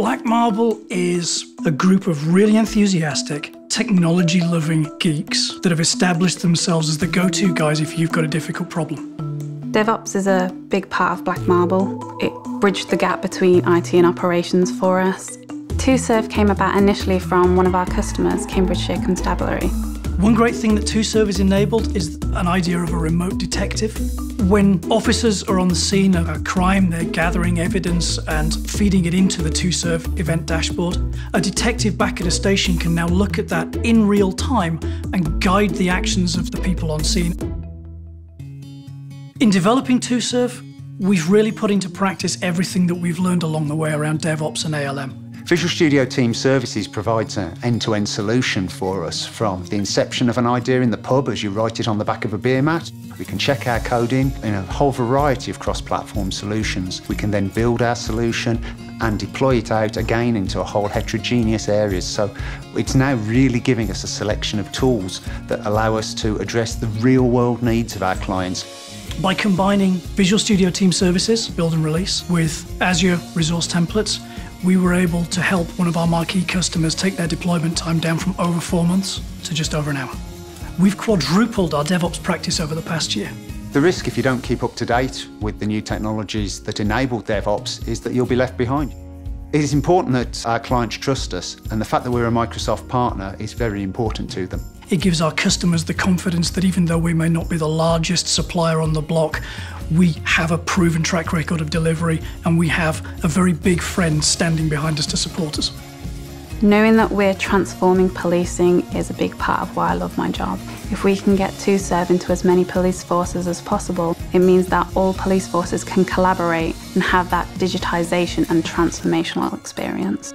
Black Marble is a group of really enthusiastic, technology loving geeks that have established themselves as the go to guys if you've got a difficult problem. DevOps is a big part of Black Marble. It bridged the gap between IT and operations for us. TruServ came about initially from one of our customers, Cambridgeshire Constabulary. One great thing that TruServ has enabled is an idea of a remote detective. When officers are on the scene of a crime, they're gathering evidence and feeding it into the TruServ event dashboard. A detective back at a station can now look at that in real time and guide the actions of the people on scene. In developing TruServ, we've really put into practice everything that we've learned along the way around DevOps and ALM. Visual Studio Team Services provides an end-to-end solution for us from the inception of an idea in the pub as you write it on the back of a beer mat. We can check our coding in a whole variety of cross-platform solutions. We can then build our solution and deploy it out again into a whole heterogeneous areas. So it's now really giving us a selection of tools that allow us to address the real world needs of our clients. By combining Visual Studio Team Services, build and release, with Azure resource templates, we were able to help one of our marquee customers take their deployment time down from over four months to just over an hour. We've quadrupled our DevOps practice over the past year. The risk if you don't keep up to date with the new technologies that enable DevOps is that you'll be left behind. It is important that our clients trust us, and the fact that we're a Microsoft partner is very important to them. It gives our customers the confidence that even though we may not be the largest supplier on the block, we have a proven track record of delivery and we have a very big friend standing behind us to support us. Knowing that we're transforming policing is a big part of why I love my job. If we can get TruServ into as many police forces as possible, it means that all police forces can collaborate and have that digitisation and transformational experience.